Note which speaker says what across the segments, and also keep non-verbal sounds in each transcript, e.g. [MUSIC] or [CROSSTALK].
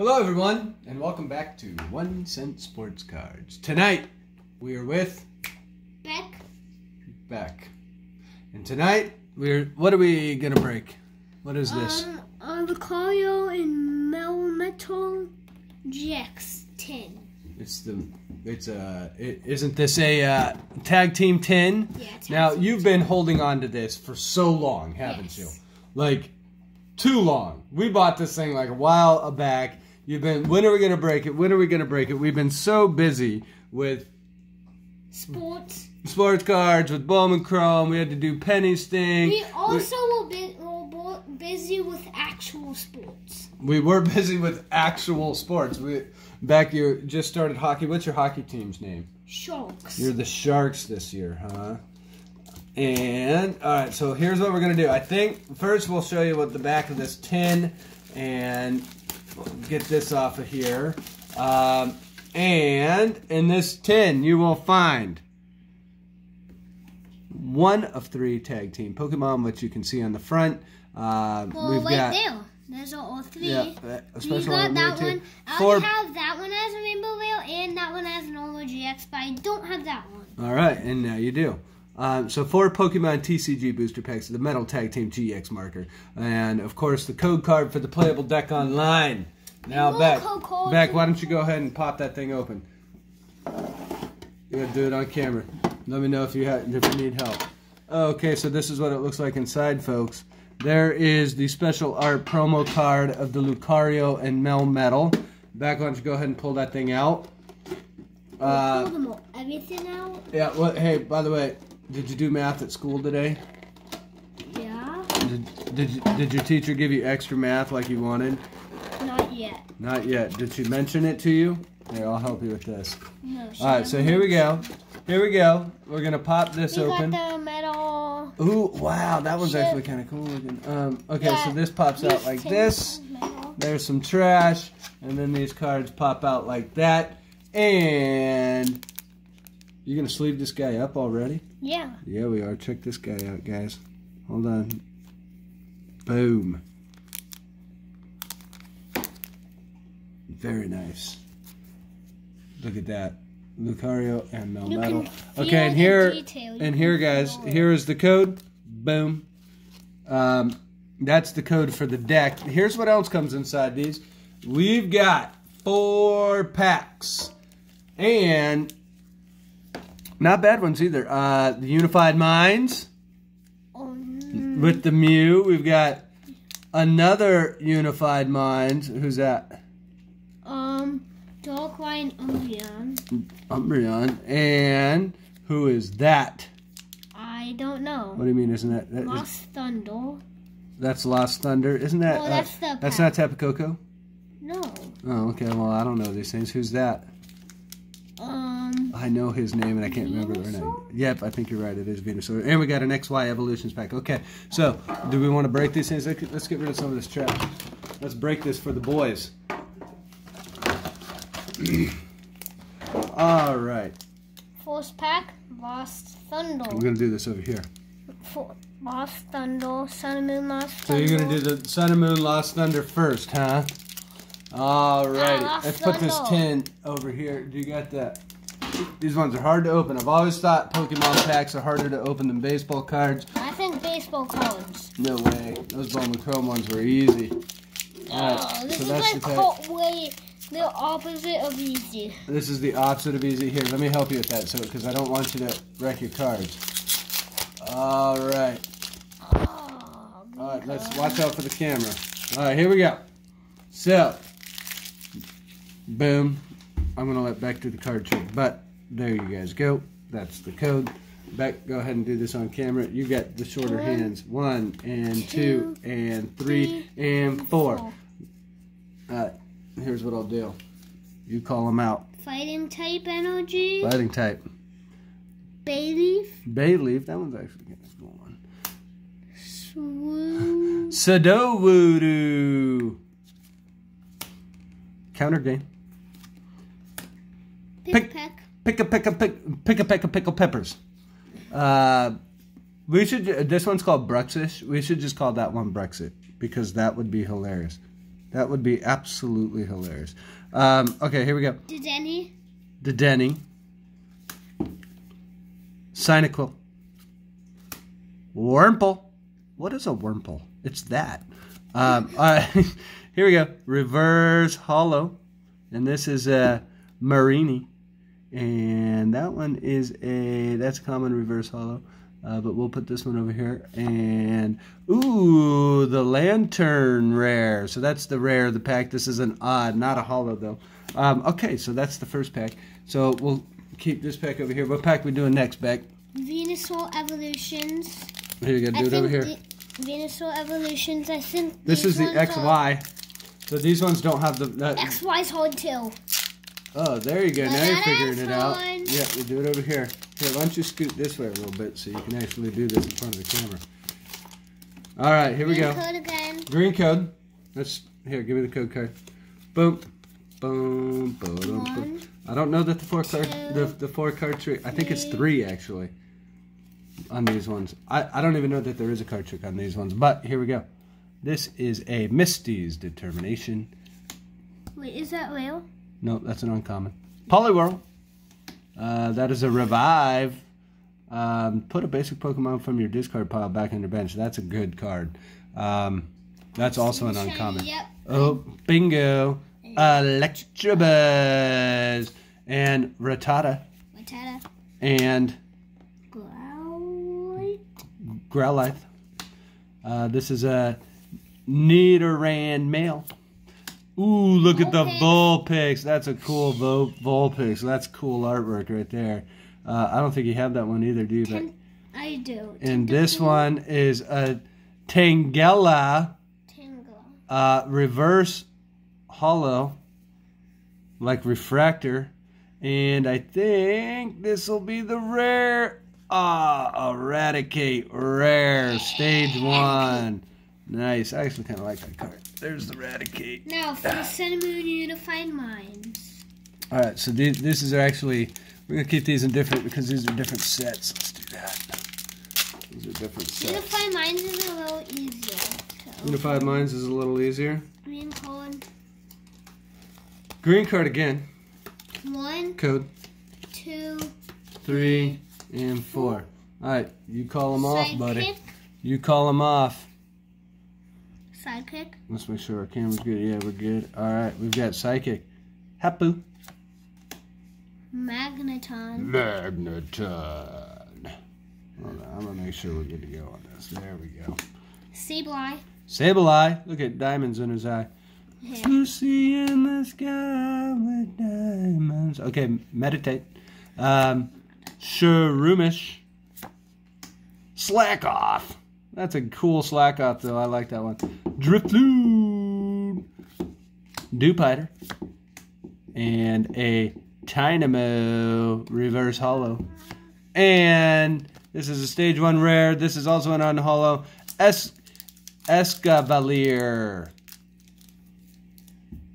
Speaker 1: Hello, everyone, and welcome back to One Cent Sports Cards. Tonight, we are with
Speaker 2: Beck.
Speaker 1: Beck, and tonight we're. What are we gonna break? What is this?
Speaker 2: Um, uh, and Melmetal GX10.
Speaker 1: It's the. It's a. It, isn't this a uh, tag team tin?
Speaker 2: Yeah, tag
Speaker 1: Now
Speaker 2: team
Speaker 1: you've been holding on to this for so long, haven't
Speaker 2: Yes.
Speaker 1: you? Like too long. We bought this thing like a while back. You've been. When are we gonna break it? When are we gonna break it? We've been so busy with
Speaker 2: Sports.
Speaker 1: sports cards with Bowman Chrome. We had to do Penny's thing.
Speaker 2: We also were, bu- were busy with actual sports.
Speaker 1: We were busy with actual sports. We back you just started hockey. What's your hockey team's name?
Speaker 2: Sharks.
Speaker 1: You're the Sharks this year, huh? And all right, so here's what we're gonna do. I think first we'll show you what the back of this tin and get this off of here. Um, and in this tin, you will find one of three tag team Pokemon, which you can see on the front. Uh,
Speaker 2: well,
Speaker 1: we've
Speaker 2: right
Speaker 1: got
Speaker 2: there. There's all three.
Speaker 1: yeah, uh, special
Speaker 2: got that
Speaker 1: too.
Speaker 2: one. I
Speaker 1: Four
Speaker 2: have that one as a Rainbow Veil and that one as an Olo GX, but I don't have that one.
Speaker 1: All right, and now you do. Um, so four Pokemon TCG booster packs, the Metal Tag Team GX marker, and of course the code card for the playable deck online. Now,
Speaker 2: more
Speaker 1: Beck,
Speaker 2: code cards.
Speaker 1: Beck, why don't you go ahead and pop that thing open? You gotta do it on camera. Let me know if you have, if you need help. Okay, so this is what it looks like inside, folks. There is the special art promo card of the Lucario and Melmetal. Beck, why don't you go ahead and pull that thing out? Uh,
Speaker 2: Pull them all, everything out.
Speaker 1: yeah. Well, hey, by the way, did you do math at school today?
Speaker 2: Yeah.
Speaker 1: Did, did, you, did your teacher give you extra math like you wanted?
Speaker 2: Not yet.
Speaker 1: Not yet. Did she mention it to you? Here, I'll help you with this.
Speaker 2: No.
Speaker 1: All right, so here we go. Here we go. We're gonna pop this
Speaker 2: We
Speaker 1: open.
Speaker 2: got the metal.
Speaker 1: Ooh, wow, that one's
Speaker 2: Shit.
Speaker 1: actually kind of cool looking. Um, okay,
Speaker 2: Yeah,
Speaker 1: so this pops out like this.
Speaker 2: metal.
Speaker 1: There's some trash, and then these cards pop out like that. And you gonna sleeve this guy up already?
Speaker 2: Yeah.
Speaker 1: Yeah, we are. Check this guy out, guys. Hold on. Boom. Very nice. Look at that. Lucario and Melmetal. Okay, and here and here guys, here is the code. Boom. Um, that's the code for the deck. Here's what else comes inside these. We've got four packs. And not bad ones either. Uh, the Unified Minds
Speaker 2: Oh,
Speaker 1: with the Mew. We've got another Unified Minds. Who's that?
Speaker 2: um, Darkline Umbreon.
Speaker 1: Umbreon. And who is that?
Speaker 2: I don't know.
Speaker 1: What do you mean? Isn't that, that is,
Speaker 2: Lost Thunder.
Speaker 1: that's Lost Thunder? Isn't that?
Speaker 2: Oh,
Speaker 1: uh,
Speaker 2: that's the
Speaker 1: that's not Tapu Koko?
Speaker 2: No.
Speaker 1: Oh, okay. Well, I don't know these things. Who's that? I know his name and I can't remember the name. Yep, I think you're right. It is Venusaur. And we got an XY Evolutions pack. Okay, so do we want to break these things? Let's let's get rid of some of this trash. Let's break this for the boys. All right,
Speaker 2: Force Pack, Lost Thunder.
Speaker 1: we're gonna do this over here.
Speaker 2: For, Lost Thunder, Sun and Moon Lost
Speaker 1: So you're gonna do the Sun and Moon Lost Thunder first, huh? All right,
Speaker 2: Ah,
Speaker 1: let's put this
Speaker 2: Thunder.
Speaker 1: tin over here. Do you got that? These ones are hard to open. I've always thought Pokemon packs are harder to open than baseball cards.
Speaker 2: I think baseball cards.
Speaker 1: No way. Those Bowman Chrome ones were easy. Alright,
Speaker 2: oh, this
Speaker 1: so
Speaker 2: is like
Speaker 1: the
Speaker 2: way the opposite of easy.
Speaker 1: This is the opposite of easy. Here, let me help you with that, so because I don't want you to wreck your cards. All right,
Speaker 2: Oh,
Speaker 1: all right. Let's watch out for the camera. All right, here we go. So, boom. I'm gonna let Beck do the card trick, but there you guys go. That's the code. Beck, go ahead and do this on camera. You got the shorter
Speaker 2: One,
Speaker 1: hands. One and two, and three and four. Uh, here's what I'll do. You call them out.
Speaker 2: Fighting type energy.
Speaker 1: Fighting type.
Speaker 2: Bayleef.
Speaker 1: Bay leaf. That one's actually getting a small one.
Speaker 2: Swoon.
Speaker 1: Sudowoodo. Counter Gain.
Speaker 2: Pick
Speaker 1: Pick- a pick a pick pick a pick a pickle peppers. Uh, we should. This one's called Bruxish. We should just call that one Brexit because that would be hilarious. That would be absolutely hilarious. Um, okay, here we go.
Speaker 2: Dedenne?
Speaker 1: The Denny. Cynical. Wurmple. What is a Wurmple? It's that. Um, [LAUGHS] uh, here we go. Reverse Holo. And this is a Mareanie. And that one is a, that's common reverse holo. Uh, but we'll put this one over here. And, ooh, the Lanturn rare. So that's the rare of the pack. This is an odd, not a holo though. Um, okay, so that's the first pack. So we'll keep this pack over here. What pack we doing next, Beck?
Speaker 2: Venusaur Evolutions.
Speaker 1: Here you go,
Speaker 2: I
Speaker 1: do it over here.
Speaker 2: Venusaur Evolutions. I think
Speaker 1: This is the
Speaker 2: ones are-
Speaker 1: XY. So these ones don't have the. That,
Speaker 2: XY's hard too.
Speaker 1: Oh, there you go. Now you're figuring it out.
Speaker 2: one.
Speaker 1: Yeah, we do it over here. Here, why don't you scoot this way a little bit so you can actually do this in front of the camera. All right, here we go.
Speaker 2: Green code again.
Speaker 1: Green code. Let's here. Give me the code card. Boom, boom, boom, boom. I don't know that the four card the the four card trick. I think it's
Speaker 2: three.
Speaker 1: three actually. On these ones, I I don't even know that there is a card trick on these ones. But here we go. This is a Misty's determination.
Speaker 2: Wait, is that real?
Speaker 1: No, that's an uncommon. Poliwhirl. Uh, that is a revive. Um, put a basic Pokemon from your discard pile back on your bench. That's a good card. Um, that's also an uncommon.
Speaker 2: Yep.
Speaker 1: Oh, bingo. Electabuzz. And Rattata.
Speaker 2: Matata.
Speaker 1: And
Speaker 2: Growlithe.
Speaker 1: Growlithe. Uh, this is a Nidoran male. Ooh, look at the Vulpix. That's a cool Vul- Vulpix. That's cool artwork right there. Uh, I don't think you have that one either, do you? But,
Speaker 2: Ten- I do.
Speaker 1: and this one is a Tangela
Speaker 2: Tingle.
Speaker 1: uh, reverse holo, like refractor. And I think this will be the rare. Ah, Raticate rare stage one. Nice. I actually kind of like that card. There's the Raticate.
Speaker 2: Now for the ah. Cinnamon Unified Minds.
Speaker 1: All right, so these, this is actually we're gonna keep these in different because these are different sets. Let's do that. These are different sets.
Speaker 2: Unified Minds is a little easier. So
Speaker 1: Unified Minds is a little easier.
Speaker 2: green code.
Speaker 1: Green card again.
Speaker 2: One,
Speaker 1: Code
Speaker 2: two,
Speaker 1: three and four. All right, you call them off, buddy.
Speaker 2: sidekick.
Speaker 1: You call them off.
Speaker 2: Sidekick.
Speaker 1: Let's make sure our camera's good. Yeah, we're good. All right, we've got Psychic. Hapu.
Speaker 2: Magneton.
Speaker 1: Magneton. Hold on, I'm gonna make sure we're good to go on this. There we go.
Speaker 2: Sableye.
Speaker 1: Sableye. Look at diamonds in his eye.
Speaker 2: Here.
Speaker 1: Lucy in the sky with diamonds. Okay, Meditite. Um, Shroomish. Slack off. That's a cool Slakoth, though. I like that one. Drifloon. Dewpider. And a Dynamo Reverse Holo. And this is a stage one rare. This is also an unhollow. Es- Escavalier.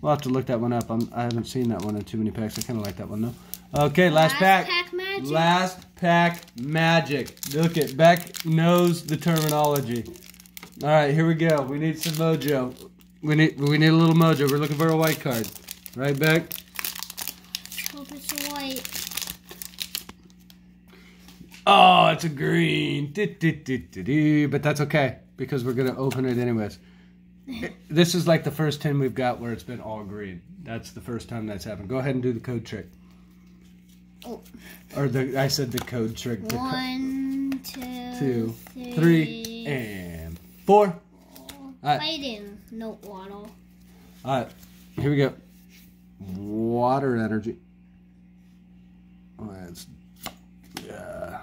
Speaker 1: We'll have to look that one up. I'm, I haven't seen that one in too many packs. I kind of like that one though. Okay, last, pack.
Speaker 2: pack magic.
Speaker 1: Last pack magic. Look at Beck knows the terminology. All right, here we go. We need some mojo. We need we need a little mojo. We're looking for a white card, right, Beck?
Speaker 2: Hope it's white.
Speaker 1: Oh, it's a green. Du-du-du-du-du. But that's okay because we're gonna open it anyways. [LAUGHS] This is like the first tin we've got where it's been all green. That's the first time that's happened. Go ahead and do the code trick.
Speaker 2: Oh.
Speaker 1: Or the I said the code trick. The co-
Speaker 2: One, two,
Speaker 1: two,
Speaker 2: three,
Speaker 1: three, and four.
Speaker 2: Fighting note waddle.
Speaker 1: All right, here we go. Water energy. Oh, that's uh,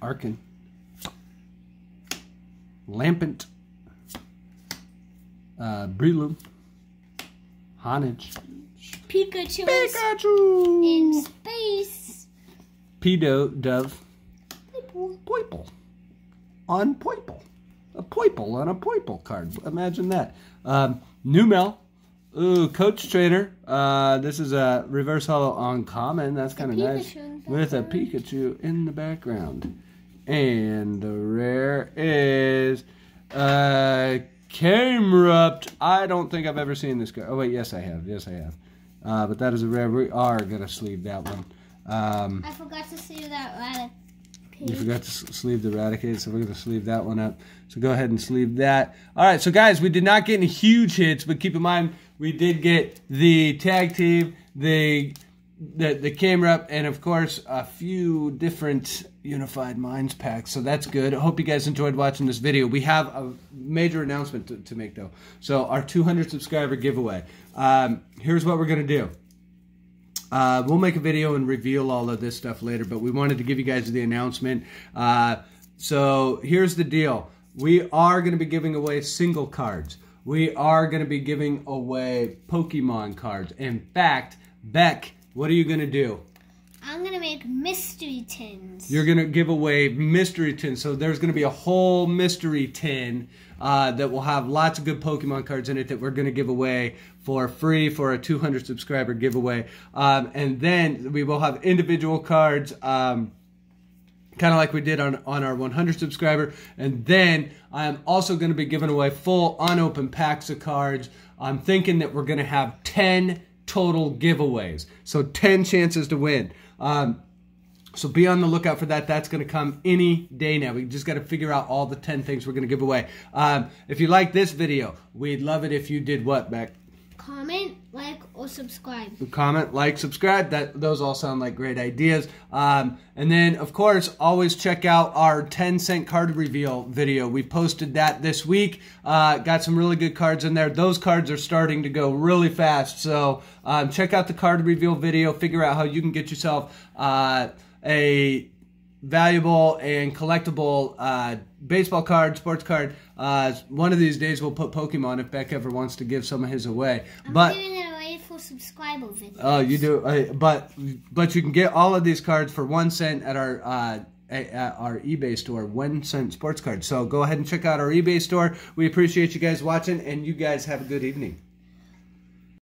Speaker 1: Arkin. Lampent. Uh, Breloom. Honedge.
Speaker 2: Pikachu in,
Speaker 1: Pikachu.
Speaker 2: in space.
Speaker 1: Pedo Dove. Poipole. On Poipole. A Poipole on a Poipole card. Imagine that. Um, Numel. Ooh, Coach Trainer. Uh, this is a reverse holo uncommon. That's kind of nice.
Speaker 2: Pikachu in the
Speaker 1: With a. Pikachu in the background. And the rare is uh, Camerupt. I don't think I've ever seen this card. Oh, wait, yes, I have. Yes, I have. Uh, but that is a rare. We are going to sleeve that one. Um,
Speaker 2: I forgot to sleeve that rabbit.
Speaker 1: You forgot to sleeve the Raticate, so we're going to sleeve that one up. So go ahead and sleeve that. All right, so guys, we did not get any huge hits, but keep in mind, we did get the tag team, the the the Camerupt, and of course a few different Unified Minds packs. So that's good. I hope you guys enjoyed watching this video. We have a major announcement to, to make though. So our 200 subscriber giveaway. Um, here's what we're gonna do. Uh, we'll make a video and reveal all of this stuff later, but we wanted to give you guys the announcement. Uh, so here's the deal. We are going to be giving away single cards. We are going to be giving away Pokemon cards. In fact, Beck, what are you going to do?
Speaker 2: I'm gonna make mystery tins.
Speaker 1: You're going to give away mystery tins. So there's going to be a whole mystery tin uh, that will have lots of good Pokemon cards in it that we're going to give away for free for a 200 subscriber giveaway. Um, and then we will have individual cards. Um, kind of like we did on, on our 100 subscriber. And then I'm also going to be giving away full unopened packs of cards. I'm thinking that we're going to have 10 total giveaways. So 10 chances to win. Um, so be on the lookout for that. That's going to come any day now. We just got to figure out all the 10 things we're going to give away. Um, if you like this video, we'd love it if you did what, Beck?
Speaker 2: Comment, like, or subscribe.
Speaker 1: comment, like, subscribe. That those all sound like great ideas. Um, and then, of course, always check out our 10 cent card reveal video. We posted that this week. Uh, got some really good cards in there. Those cards are starting to go really fast. So um, check out the card reveal video. Figure out how you can get yourself uh, a valuable and collectible uh, baseball card, sports card. Uh, one of these days we'll put Pokemon if Beck ever wants to give some of his away.
Speaker 2: I'm
Speaker 1: but
Speaker 2: giving it away for subscriber videos.
Speaker 1: Oh, you do, uh, but but you can get all of these cards for one cent at our uh, at our eBay store, one cent sports cards. So go ahead and check out our eBay store. We appreciate you guys watching, and you guys have a good evening.